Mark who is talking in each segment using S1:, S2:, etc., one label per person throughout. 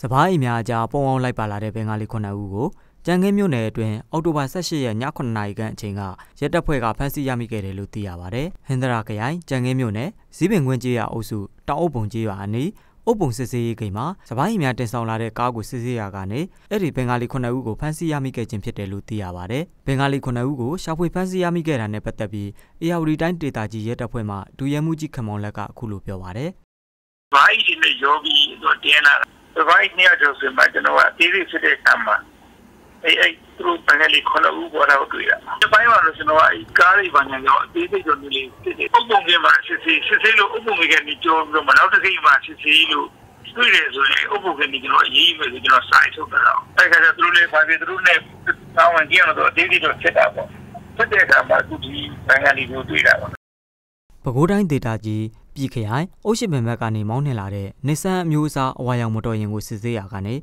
S1: စပားအိမ်များအကြားပုံအောင်လိုက်ပါလာတဲ့ဘင်္ဂါလီ9ဦးကိုကြံခင်းမြို့နယ်အတွင်းအောက်တိုဘာ18ရက်ည9နာရီခန့်အချိန်ကရဲတပ်ဖွဲ့ကဖမ်းဆီးရမိခဲ့တယ်လို့သိရပါဗျ။ဟင်္ဒရာခရိုင်ကြံခင်းမြို့နယ်ဇီးပင်ကွင်းကျေးရွာအုပ်စုတောင်အုပ်ပုံကျေးရွာအနီးအုပ်ပုံစစ်ဆေးရေးဂိမ်းမှာစပားရင်များတင်ဆောင်လာတဲ့ကားကိုစစ်ဆေးရာကနေအဲ့ဒီဘင်္ဂါလီ9ဦးကိုဖမ်းဆီးရမိခဲ့ခြင်းဖြစ်တယ်လို့သိရပါဗျ။ဘင်္ဂါလီ9ဦးကိုရှာဖွေဖမ်းဆီးရမိခဲ့တာနဲ့ပတ်သက်ပြီးအေယာဝတီတိုင်းဒေသကြီးရဲတပ်ဖွဲ့မှဒူရဲမှုကြီးခမောင်လက်ကအခုလိုပြောပါဗျ။
S2: ဘာကြီးနဲ့ယောဂီတို့တင်လာစပားရင်များဆိုစမှာကျွန်တော်ကအသေးစိတ်ဖြစ်တဲ့ကံမှာအဲ့အဲ့သူတို့ဘင်္ဂါလီ9ဦးပေါ်တော့တွေ့ရ။ဒီပိုင်းမှာလို့ ကျွန်တော်ကအဲ့ကားတွေဘာညာရောအသေးစိတ်တော့နည်းလေးဖြစ်တယ်။အုပ်ပုံကမှာစစ်ဆေးစစ်ဆေးလို့အုပ်ပုံကနေကြောပြီးတော့မနောက်တစ်ချိန်မှာစစ်ဆေးလို့တွေ့တယ်ဆိုရင်ဥပ္ပကနေ့ကျွန်တော်အရေးကြီးမယ်ဆိုကျွန်တော်စာထုတ်ကြတော့အဲ့ဒါကသူတို့လည်းဘာဖြစ်သူတို့နဲ့တောင်းဝင်ကြည့်အောင်တော့အသေးသေးတော့ဖြစ်တာပေါ့ဖြစ်တဲ့အခါမှာသူဒီဘင်္ဂလီမျိုးတွေ့တာပေါ့
S1: ပဲခူးတိုင်းဒေသကြီး ပြည်ခရိုင်အုတ်ရှိပင်ဘက်ကနေမောင်းနှင်လာတဲ့နေဆန်အမျိုးအစားအဝါရောင်မတော်ယာဉ်ကိုစစ်ဆေးရာကနေ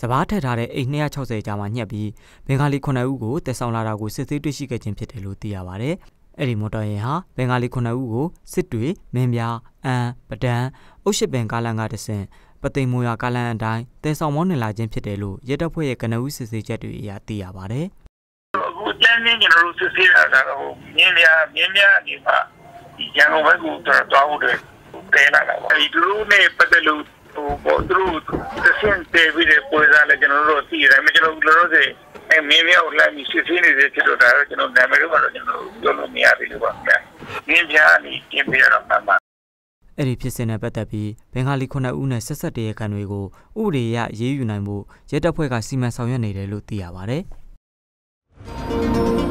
S1: စပားထက်ထားတဲ့အိတ်260ကျော်မှညှက်ပြီးဘင်္ဂလီ9ဦးကိုတက်ဆောင်လာတာကိုစစ်ဆေးတွေ့ရှိခဲ့ခြင်းဖြစ်တယ်လို့သိရပါဗျ။အဲ့ဒီမော်တော်ယာဉ်ဟာဘင်္ဂလီ9ဦးကိုစစ်တွေမင်းပြားအန်ပဒံအုတ်ရှိပင်ကားလန်ကတဆင့်ပသိမ်မူရကားလန်အတိုင်းတဲဆောင်မောင်းနေလာခြင်းဖြစ်တယ်လို့ရဲတပ်ဖွဲ့ရဲ့ကနဦးစစ်ဆေးချက်တွေအရသိရပါတယ်။
S2: အခုတန်းနေကျွန်တော်တို့စစ်ဆေးတာကတော့မြင်းပြမြင်းပြဒီမှာဒီ ရန်ကုန်ဘက်ကိုတော်တော်ဖို့တယ်တဲလာတာပါ။ဒီသူတို့နဲ့ပတ်သက်လို့ဟိုပေါ်သူတို့သစင်တဲပြီးတဲ့ပွဲစားလည်းကျွန်တော်တို့သိရတယ်။ကျွန်တော်တို့လည်းအဲမင်းမြောက်လိုက်ပြီးစစ်ဆေးနေတဲ့ဖြစ်တော့ဒါတော့ကျွန်တော်နာမည်ကတော့ကျွန်တော်ပြောလို့မရသေးဘူးပါခင်ဗျာ။မြင်းပြအနေတင်ပြတော့မှမှ
S1: အဲ့ဒီဖြစ်စဉ်နဲ့ပတ်သက်ပြီးဘင်္ဂါလီ9ဦးနဲ့ဆက်ဆက်တရခံတွေကိုဥပဒေအရရေးယူနိုင်ဖို့ရဲတပ်ဖွဲ့ကစီမံဆောင်ရွက်နေတယ်လို့သိရပါဗျ။